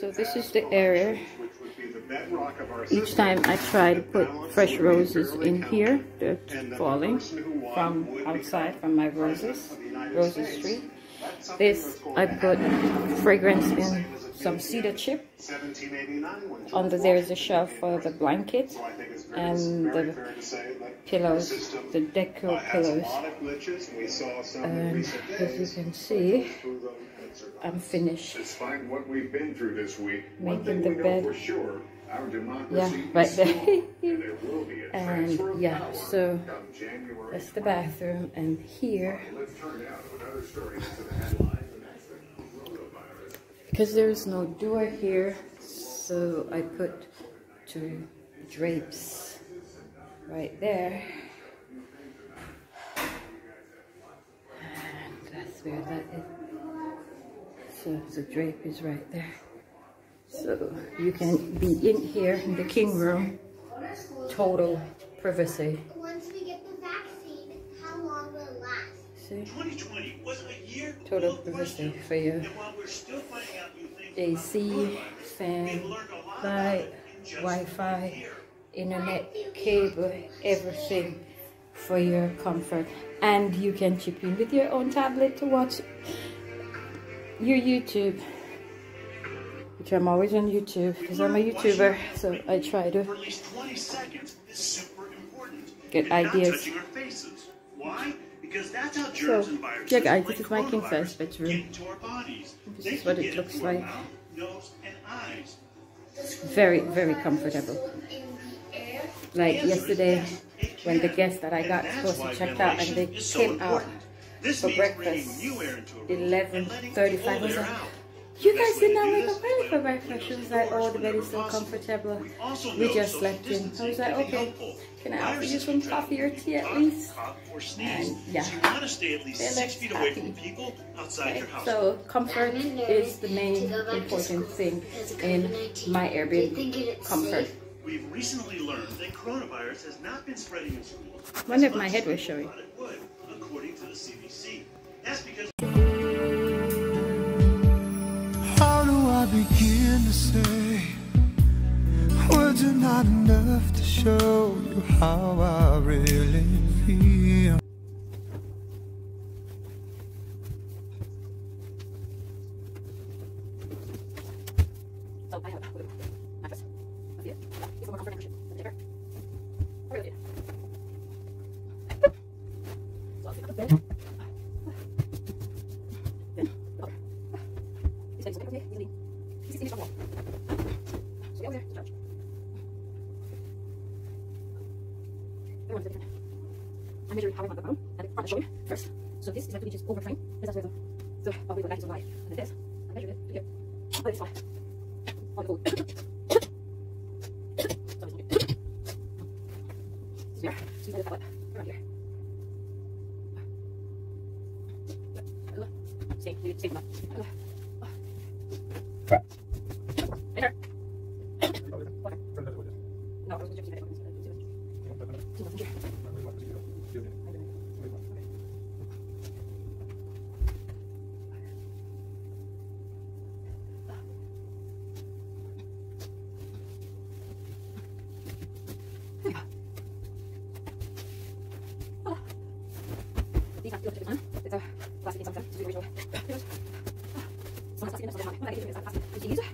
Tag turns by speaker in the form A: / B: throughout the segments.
A: So this is the area. Each time I try to put fresh roses in here, they're falling from outside from my roses, roses tree. This, I put fragrance in some cedar chip. Under there is a shelf for the blanket and the pillows, the deco pillows. And as you can see, I'm finished.
B: Despite what we've been through this week,
A: making the bed.
B: Sure, our
A: yeah, right there. and yeah, so that's the bathroom, and here. Because there's no door here, so I put two drapes right there. And that's where that is. So the drape is right there. So you can be in here in the king room, total privacy.
C: Once we get the vaccine, how long will it last?
A: See?
D: 2020 was a year
A: Total privacy for you.
D: And while we're still finding out new things
A: AC, fan, light, Wi-Fi, internet, cable, everything for your comfort. And you can chip in with your own tablet to watch your YouTube. Which I'm always on YouTube because I'm a YouTuber, so I try to
D: for at least 20 seconds is super important.
A: get ideas.
D: touching our faces. Why? Because that's how
A: So,
D: germs and viruses
A: yeah guys, this is my king size bedroom.
D: get into our bodies.
A: This is what it looks like.
D: mouth, nose, and eyes.
A: Very, very comfortable.
C: In the air?
A: Like yesterday, when the guests that I got supposed to check out and they
D: ventilation is so
A: came out.
D: This
A: for breakfast,
D: bringing new air into a room and letting
A: 11.35 was like, you guys did not wake up early for breakfast. She was like, oh, the bed is so comfortable.
D: We also
A: We
D: know
A: just slept in. I was like, okay, can I offer you some coffee or tea at least?
D: cough, or sneeze.
A: And, yeah.
D: So you want to stay at least
A: They
D: six feet away
A: happy.
D: from people outside
A: Okay,
D: your house.
A: So comfort is the main important thing in my Airbnb. Comfort.
D: We've recently learned that coronavirus has not been spreading in schools.
A: Wonder
D: as
A: if my head
D: as
A: was showing.
D: According to the CDC. That's because
E: How do I begin to say Words are not enough to show you how I really feel
A: So I have a little mattress. That's it. Yeah, it's more comfort and cushion than the bigger. I really do. So I'll sit on the bed. Then, over. This bed is okay with me, easily. This is on the wall. So. Everyone's different. I'm measuring how I want the bottom and the front. You first. So this is be just over frame, because that's where the, the, oh, wait, the back is wide. And this, I measured it to get, but it's fine. So it's okay. Here, you here. Leave it, stay from that. Enter. A plastic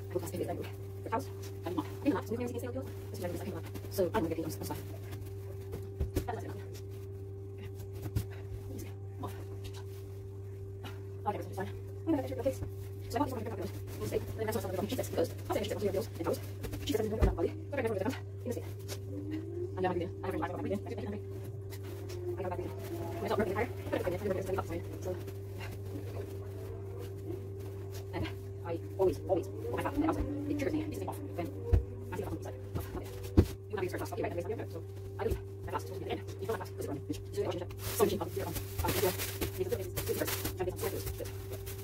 A: so they're not- I'm not to so that one stays onto the video itself. So, uh, yeah, so I'm there, so, go. Put your fittings. You have this word, look, on this one. And you must see them there. However, because I realize I guess some of them, um, I guess I'm I'll get a cushion, no, no, very bad. I'm have to do it. No, I can put them on the No, so put them right over this cracking on the shelf with this, and put my thing on the shelf, and use it for glues. So that's why plastic is inside. And not this, maybe this, and not this. Oh, I cannot do division big. That was, I did. See, no, that's tally. I know, I'm not doing But anyone, I will pass it like the house. I'm. I'm not. So we can see the sale This is my second one. So I'm get those. That's fine. That's it. Okay. Let me see. Off. Okay, this is fine. I'm gonna measure your face. So I want this one to pick up those. We'll see. Then that's what she says. Goes. I'll say she says your bills and goes. She says in the body. But I never really in the state. And now I'm doing. I have a I go back again. I go back again. I don't work any higher, but it's good. I never get study up for you. So, and I
F: I always, always put my fat on the outside. It triggers me, it pisses me off when I see the on the inside. Oh, okay. You have to start off, okay, right? And right? So I believe my fat is supposed to be the end. You my fat because it's running, which is really relationship. So machine, here on, uh, here, these are things, these are trying to get some slides.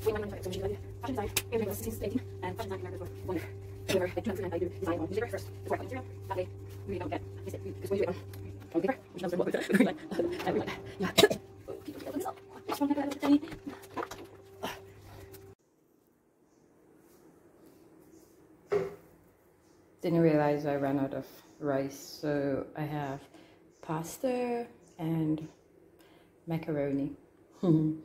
F: Wait, one, one, so machine, fashion design, here was 16, 18, and fashion design America was one year. Whenever, like, 2009, I do design on music first before I put Instagram. That way, you really don't get, I said, because when you do it on, on paper, which knows what we're doing, like, and we're like, yeah. People get this up. Just one minute, Jenny.
A: Didn't realize I ran out of rice, so I have pasta and macaroni. Ackee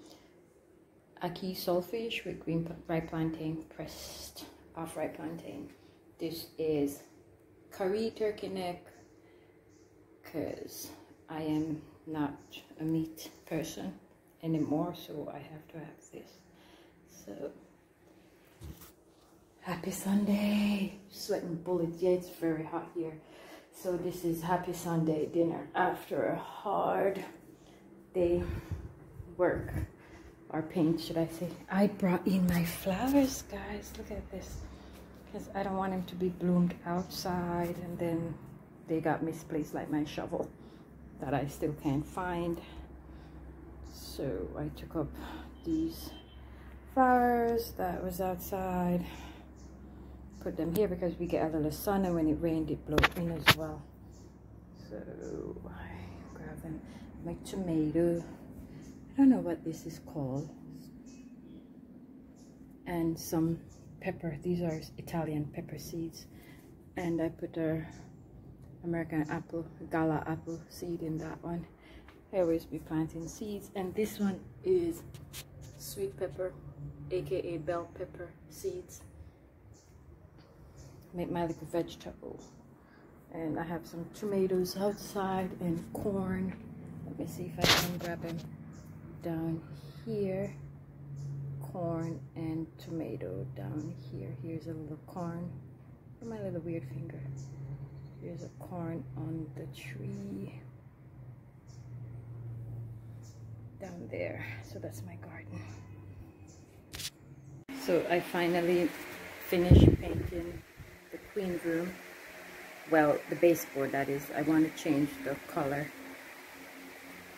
A: saltfish with green ripe plantain, pressed off ripe plantain. This is curry turkey neck, because I am not a meat person anymore, so I have to have this. So Happy Sunday. Sweating bullets. Yeah, it's very hot here. So this is Happy Sunday dinner after a hard day work or paint, should I say. I brought in my flowers, guys. Look at this. Because I don't want them to be bloomed outside and then they got misplaced like my shovel that I still can't find. So I took up these flowers that was outside put them here because we get a little sun and when it rained it blew in as well. So I grab them my tomato. I don't know what this is called. And some pepper these are Italian pepper seeds. And I put a American apple gala apple seed in that one. I always be planting seeds. And this one is sweet pepper aka bell pepper seeds make my little vegetable. And I have some tomatoes outside and corn. Let me see if I can grab them down here. Corn and tomato down here. Here's a little corn for my little weird finger. Here's a corn on the tree. Down there. So that's my garden. So I finally finished painting the queen room. Well the baseboard that is. I want to change the color.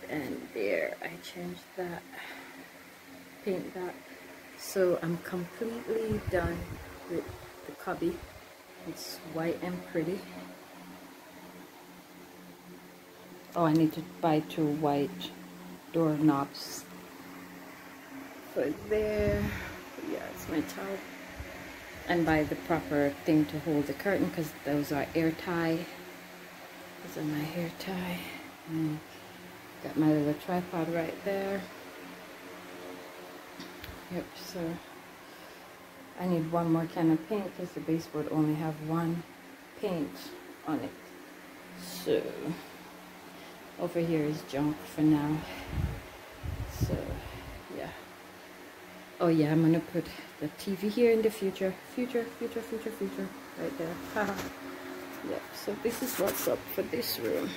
A: And there I changed that paint that. So I'm completely done with the cubby. It's white and pretty. Oh I need to buy two white doorknobs. For there. Yeah it's my towel and buy the proper thing to hold the curtain because those are air tie. Those are my hair tie. And got my little tripod right there. Yep so I need one more can of paint because the baseboard only have one paint on it. So over here is junk for now so yeah oh yeah I'm gonna put the TV here in the future. Future, future, future, future. Right there. Yeah, so this is what's up for this room.